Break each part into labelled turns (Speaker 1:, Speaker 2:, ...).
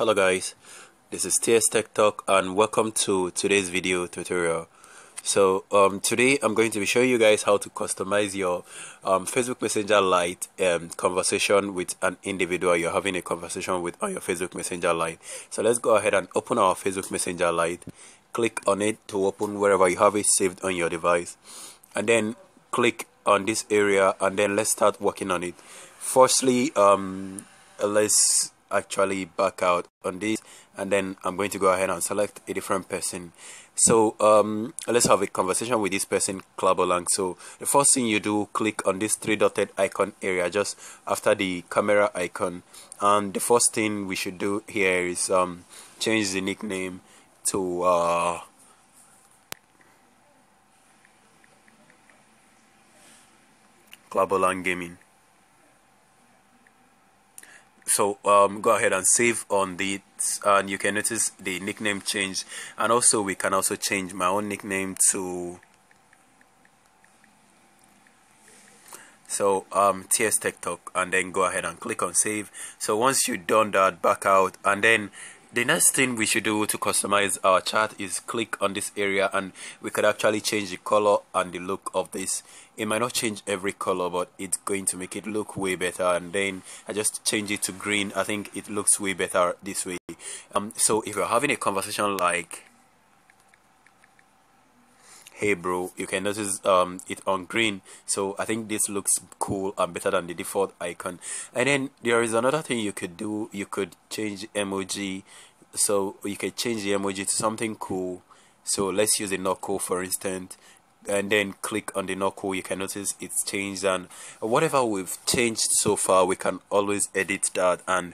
Speaker 1: hello guys. This is TS Tech Talk and welcome to today's video tutorial. So um, today I'm going to be showing you guys how to customize your um, Facebook Messenger Lite um, conversation with an individual you're having a conversation with on your Facebook Messenger Lite. So let's go ahead and open our Facebook Messenger Lite click on it to open wherever you have it saved on your device and then click on this area and then let's start working on it. Firstly um, let's actually back out on this and then I'm going to go ahead and select a different person. So um, let's have a conversation with this person Clabolang so the first thing you do click on this three dotted icon area just after the camera icon. And the first thing we should do here is um, change the nickname to uh, Gaming so um, go ahead and save on the and you can notice the nickname change. And also we can also change my own nickname to so um ts tech talk and then go ahead and click on save. So once you've done that back out and then the next thing we should do to customize our chart is click on this area and we could actually change the color and the look of this. It might not change every color but it's going to make it look way better. And then I just change it to green. I think it looks way better this way. Um so if you're having a conversation like hey bro you can notice um it on green. So i think this looks cool and better than the default icon. And then there is another thing you could do. You could change emoji. So you can change the emoji to something cool. So let's use a cool for instance. And then click on the cool you can notice it's changed. And whatever we've changed so far we can always edit that and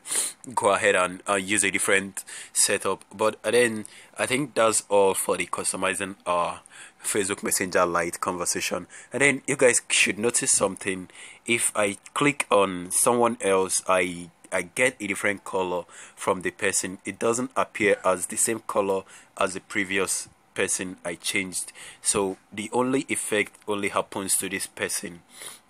Speaker 1: go ahead and uh, use a different setup. But then i think that's all for the customizing our facebook messenger lite conversation and then you guys should notice something if i click on someone else i I get a different color from the person. It doesn't appear as the same color as the previous person I changed. So the only effect only happens to this person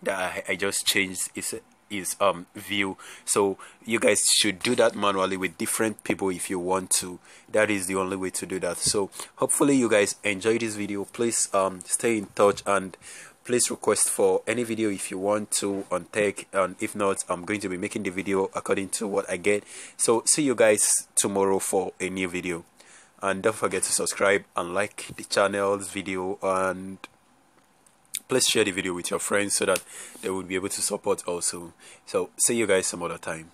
Speaker 1: that I, I just changed is is um view. So you guys should do that manually with different people if you want to. That is the only way to do that. So hopefully you guys enjoy this video. Please um stay in touch and please request for any video if you want to on tech. And if not i'm going to be making the video according to what i get. So see you guys tomorrow for a new video. And don't forget to subscribe and like the channel's video. And please share the video with your friends so that they will be able to support also. So see you guys some other time